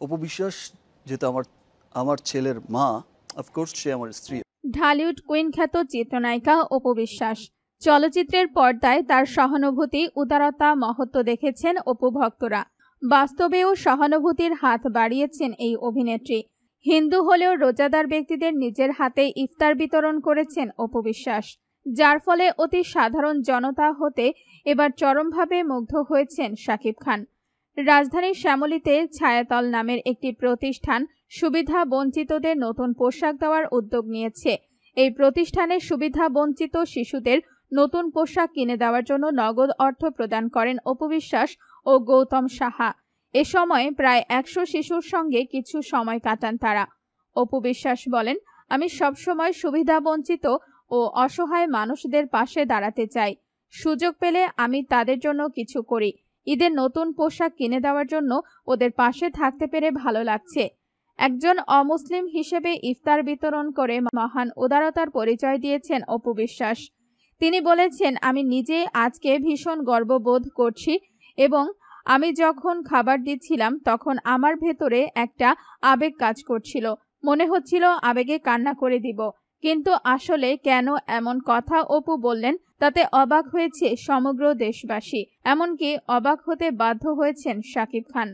অপবিশ্বাস, যেহেতু আমার আমার ছেলের মা অফকোর্স সে আমার স্ত্রী। ঢালিউড কুইন খ্যাত চিত্রনায়িকা অপু চলচ্চিত্রের পর্দায় তার সহানুভূতি, উদারতা, মহত্ব দেখেছেন অপু ভক্তরা। বাস্তবেও সহানুভূতির হাত বাড়িয়েছেন এই অভিনেত্রী। হিন্দু হলেও রোজাদার ব্যক্তিদের নিজের হাতে ইফতার বিতরণ করেছেন অপু বিশ্বাস যার ফলে অতি সাধারণ জনতা হতে এবার চরমভাবে মুগ্ধ হয়েছেন শাকিব খান। রাজধানীর শ্যামলীতে ছায়াতল নামের একটি প্রতিষ্ঠান সুবিধা বঞ্চিতদের নতুন পোশাক দেওয়ার উদ্যোগ নিয়েছে। এই প্রতিষ্ঠানে সুবিধা বঞ্চিত শিশুদের নতুন পোশাক কিনে দেওয়ার জন্য নগদ অর্থ প্রদান করেন অপবিশ্বাস ও গৌতম সাহা। এ সময় প্রায় একশো শিশুর সঙ্গে কিছু সময় কাটান তারা। অপু বিশ্বাস বলেন, আমি সবসময় সুবিধা বঞ্চিত ও অসহায় মানুষদের পাশে দাঁড়াতে চাই। সুযোগ পেলে আমি তাদের জন্য কিছু করি। ঈদের নতুন পোশাক কিনে দেওয়ার জন্য ওদের পাশে থাকতে পেরে ভালো লাগছে। একজন অমুসলিম হিসেবে ইফতার বিতরণ করে মহান উদারতার পরিচয় দিয়েছেন অপু বিশ্বাস। তিনি বলেছেন, আমি নিজে আজকে ভীষণ গর্ববোধ করছি এবং আমি যখন খাবার দিচ্ছিলাম তখন আমার ভেতরে একটা আবেগ কাজ করছিল। মনে হচ্ছিল আবেগে কান্না করে দিব। কিন্তু আসলে কেন এমন কথা অপু বললেন, তাতে অবাক হয়েছে সমগ্র দেশবাসী। এমনকি অবাক হতে বাধ্য হয়েছেন শাকিব খান।